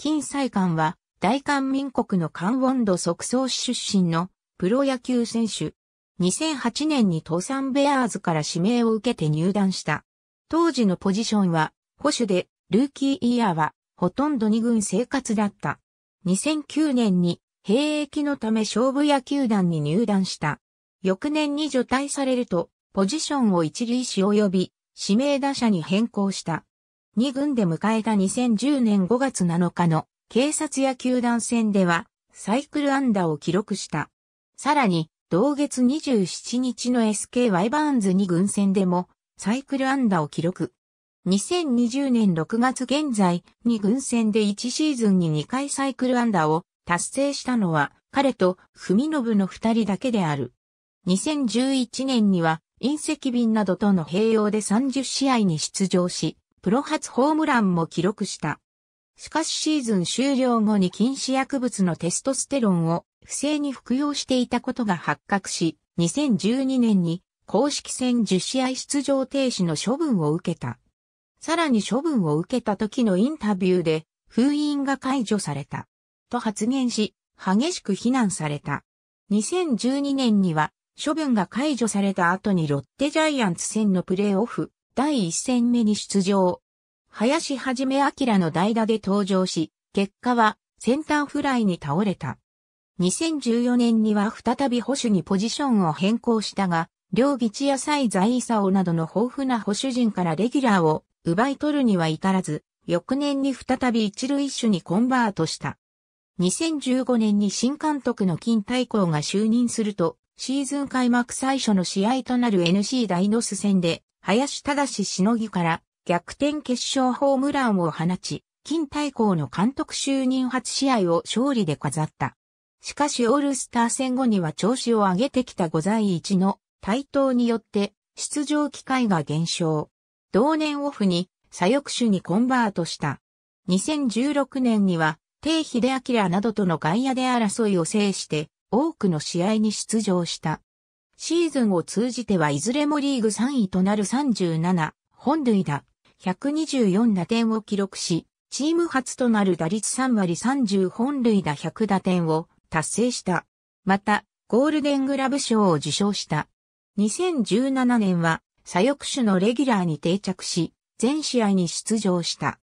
金彩館は大韓民国のカンウォンド即走出身のプロ野球選手。2008年に東山ベアーズから指名を受けて入団した。当時のポジションは保守でルーキーイヤーはほとんど二軍生活だった。2009年に兵役のため勝負野球団に入団した。翌年に除隊されると、ポジションを一塁手及び指名打者に変更した。二軍で迎えた2010年5月7日の警察野球団戦ではサイクルアンダを記録した。さらに、同月27日の SKY バーンズ2軍戦でもサイクルアンダを記録。2020年6月現在、2軍戦で1シーズンに2回サイクルアンダを達成したのは、彼と文信の2人だけである。2011年には、隕石瓶などとの併用で30試合に出場し、プロ初ホームランも記録した。しかしシーズン終了後に禁止薬物のテストステロンを不正に服用していたことが発覚し、2012年に公式戦10試合出場停止の処分を受けた。さらに処分を受けた時のインタビューで封印が解除された。と発言し、激しく非難された。2012年には処分が解除された後にロッテジャイアンツ戦のプレーオフ第1戦目に出場。林はじめ明の代打で登場し、結果はセンターフライに倒れた。2014年には再び保守にポジションを変更したが、両日野菜在オなどの豊富な保守陣からレギュラーを奪い取るには至らず、翌年に再び一塁手にコンバートした。2015年に新監督の金太閤が就任すると、シーズン開幕最初の試合となる NC 大ノス戦で、林正しのぎから逆転決勝ホームランを放ち、金太閤の監督就任初試合を勝利で飾った。しかしオールスター戦後には調子を上げてきた5在1の台頭によって出場機会が減少。同年オフに左翼手にコンバートした。2016年には、低秀明などとの外野で争いを制して多くの試合に出場した。シーズンを通じてはいずれもリーグ3位となる37本塁打124打点を記録し、チーム初となる打率3割30本塁打100打点を達成した。また、ゴールデングラブ賞を受賞した。2017年は左翼手のレギュラーに定着し、全試合に出場した。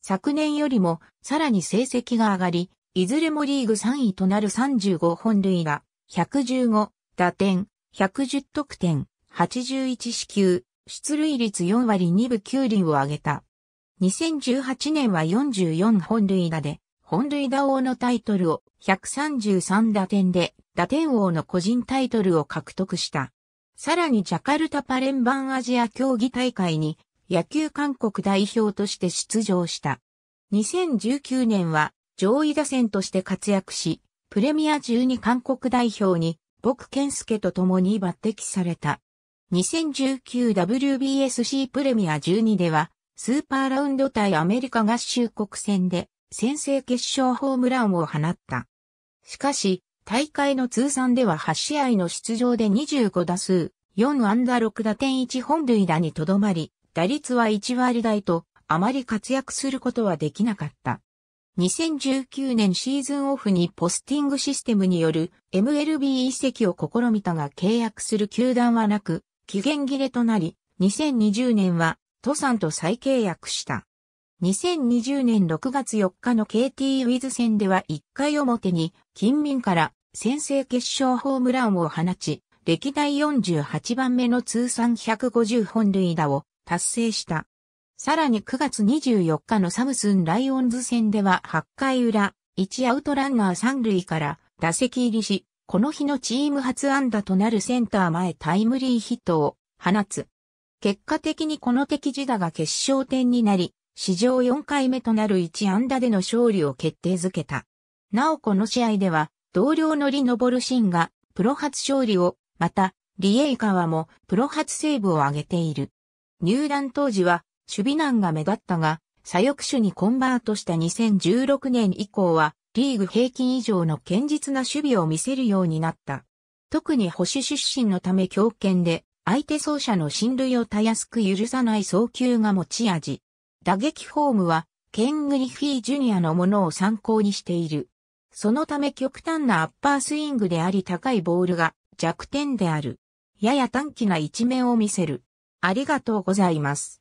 昨年よりもさらに成績が上がり、いずれもリーグ3位となる35本塁打、115打点、110得点、81四球、出塁率4割2分9厘を上げた。2018年は44本塁打で、本塁打王のタイトルを133打点で打点王の個人タイトルを獲得した。さらにジャカルタパレンバンアジア競技大会に野球韓国代表として出場した。2019年は上位打線として活躍し、プレミア12韓国代表に僕健介と共に抜擢された。2019WBSC プレミア12では、スーパーラウンド対アメリカ合衆国戦で先制決勝ホームランを放った。しかし、大会の通算では8試合の出場で25打数、4安打6打点1本塁打にとどまり、打率は1割台とあまり活躍することはできなかった。2019年シーズンオフにポスティングシステムによる MLB 移籍を試みたが契約する球団はなく、期限切れとなり、2020年は、都産と再契約した。2020年6月4日の KT ウィズ戦では1回表に、近民から先制決勝ホームランを放ち、歴代48番目の通算150本塁打を達成した。さらに9月24日のサムスンライオンズ戦では8回裏、1アウトランナー3塁から打席入りし、この日のチーム初安打となるセンター前タイムリーヒットを放つ。結果的にこの敵自打が決勝点になり、史上4回目となる1安打での勝利を決定づけた。なおこの試合では、同僚のリノボルシンがプロ初勝利を、また、リエイカワもプロ初セーブを挙げている。入団当時は守備難が目立ったが、左翼手にコンバートした2016年以降はリーグ平均以上の堅実な守備を見せるようになった。特に保守出身のため強肩で、相手走者の進塁をたやすく許さない送球が持ち味。打撃フォームは、ケン・グリフィー・ジュニアのものを参考にしている。そのため極端なアッパースイングであり高いボールが弱点である。やや短気な一面を見せる。ありがとうございます。